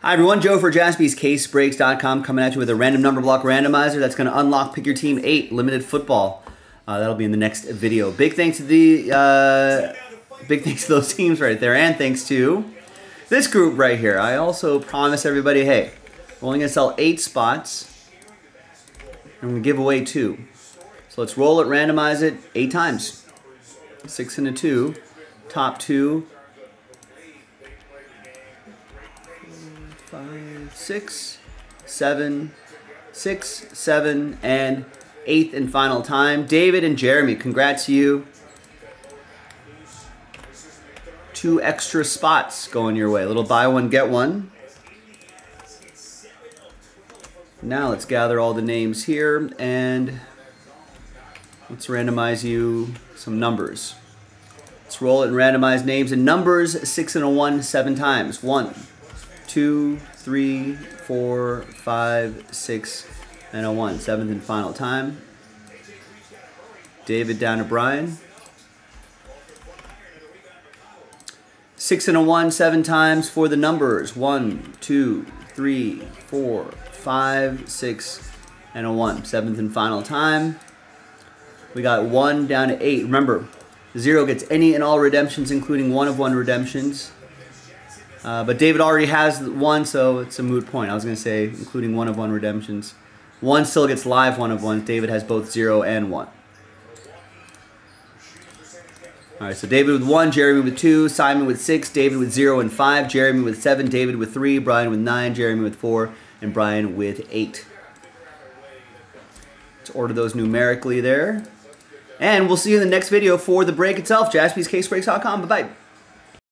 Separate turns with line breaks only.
Hi everyone, Joe for jaspyscasebreaks.com coming at you with a random number block randomizer that's going to unlock Pick Your Team 8 Limited Football. Uh, that'll be in the next video. Big thanks to the uh, big thanks to those teams right there, and thanks to this group right here. I also promise everybody, hey, we're only going to sell eight spots, and we give away two. So let's roll it, randomize it eight times. Six and a two, top two, five, six, seven, six, seven, and eighth and final time. David and Jeremy, congrats to you. Two extra spots going your way. A little buy one, get one. Now let's gather all the names here and let's randomize you some numbers. Let's roll it and randomize names and numbers, six and a one, seven times. One, two, three, four, five, six, and a one. Seventh and final time. David down to Brian. Six and a one, seven times for the numbers. One, two, three, four, five, six, and a one. Seventh and final time. We got one down to eight. Remember, zero gets any and all redemptions, including one of one redemptions. Uh, but David already has one, so it's a moot point. I was going to say, including one of one redemptions. One still gets live one of one. David has both zero and one. All right, so David with one, Jeremy with two, Simon with six, David with zero and five, Jeremy with seven, David with three, Brian with nine, Jeremy with four, and Brian with eight. Let's order those numerically there. And we'll see you in the next video for the break itself. JaspysCaseBreaks.com. Bye-bye.